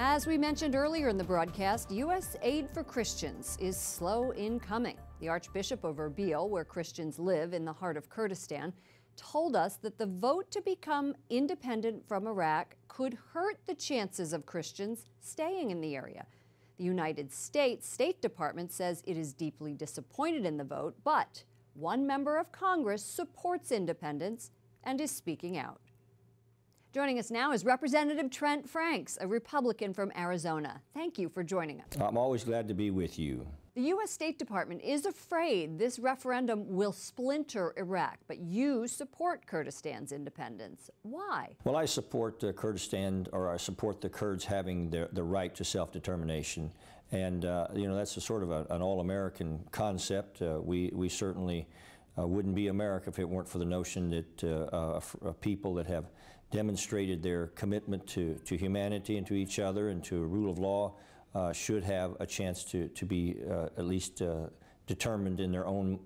As we mentioned earlier in the broadcast, U.S. aid for Christians is slow in coming. The Archbishop of Erbil, where Christians live in the heart of Kurdistan, told us that the vote to become independent from Iraq could hurt the chances of Christians staying in the area. The United States State Department says it is deeply disappointed in the vote, but one member of Congress supports independence and is speaking out. Joining us now is Representative Trent Franks, a Republican from Arizona. Thank you for joining us. I'm always glad to be with you. The U.S. State Department is afraid this referendum will splinter Iraq, but you support Kurdistan's independence. Why? Well, I support uh, Kurdistan, or I support the Kurds having the, the right to self-determination. And, uh, you know, that's a sort of a, an all-American concept. Uh, we, we certainly uh, wouldn't be America if it weren't for the notion that uh, uh, people that have demonstrated their commitment to, to humanity and to each other and to rule of law uh, should have a chance to, to be uh, at least uh, determined in their own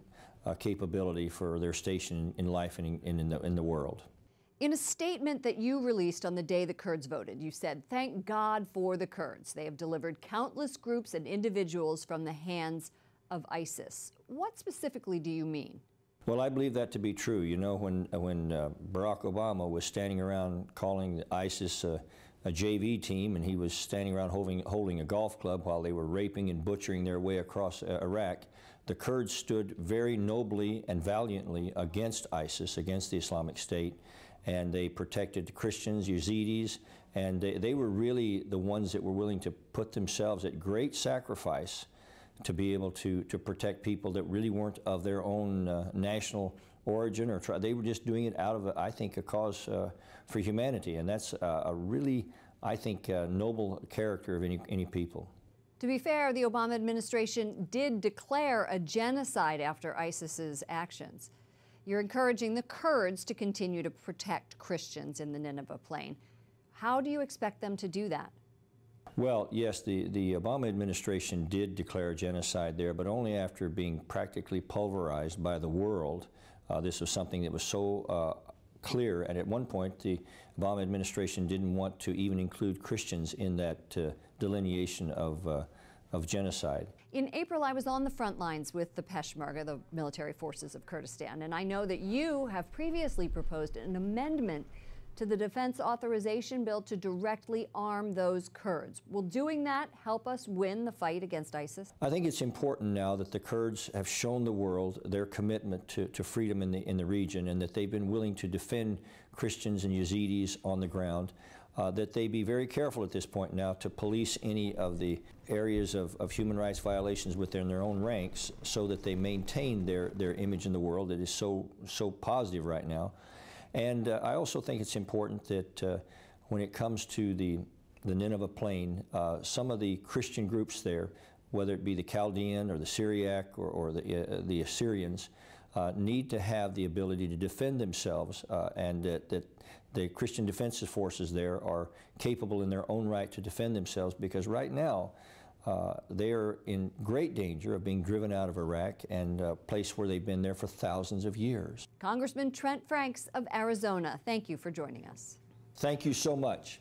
uh, capability for their station in life and in, in, the, in the world. In a statement that you released on the day the Kurds voted, you said, Thank God for the Kurds. They have delivered countless groups and individuals from the hands of ISIS. What specifically do you mean? Well, I believe that to be true. You know, when, when uh, Barack Obama was standing around calling ISIS uh, a JV team, and he was standing around holding, holding a golf club while they were raping and butchering their way across uh, Iraq. The Kurds stood very nobly and valiantly against ISIS, against the Islamic State, and they protected Christians, Yazidis, and they, they were really the ones that were willing to put themselves at great sacrifice to be able to, to protect people that really weren't of their own uh, national origin or try, they were just doing it out of, I think, a cause uh, for humanity. And that's a, a really, I think, noble character of any, any people. To be fair, the Obama administration did declare a genocide after ISIS's actions. You're encouraging the Kurds to continue to protect Christians in the Nineveh plain. How do you expect them to do that? Well, yes, the, the Obama administration did declare genocide there, but only after being practically pulverized by the world. Uh, this was something that was so uh, clear, and at one point the Obama administration didn't want to even include Christians in that uh, delineation of, uh, of genocide. In April, I was on the front lines with the Peshmerga, the military forces of Kurdistan, and I know that you have previously proposed an amendment to the defense authorization bill to directly arm those Kurds. Will doing that help us win the fight against ISIS? I think it's important now that the Kurds have shown the world their commitment to, to freedom in the, in the region and that they've been willing to defend Christians and Yazidis on the ground. Uh, that they be very careful at this point now to police any of the areas of, of human rights violations within their own ranks so that they maintain their, their image in the world that is so, so positive right now. And uh, I also think it's important that uh, when it comes to the, the Nineveh Plain, uh, some of the Christian groups there, whether it be the Chaldean or the Syriac or, or the, uh, the Assyrians, uh, need to have the ability to defend themselves uh, and that, that the Christian defensive forces there are capable in their own right to defend themselves because right now uh, they are in great danger of being driven out of Iraq and a place where they've been there for thousands of years. Congressman Trent Franks of Arizona, thank you for joining us. Thank you so much.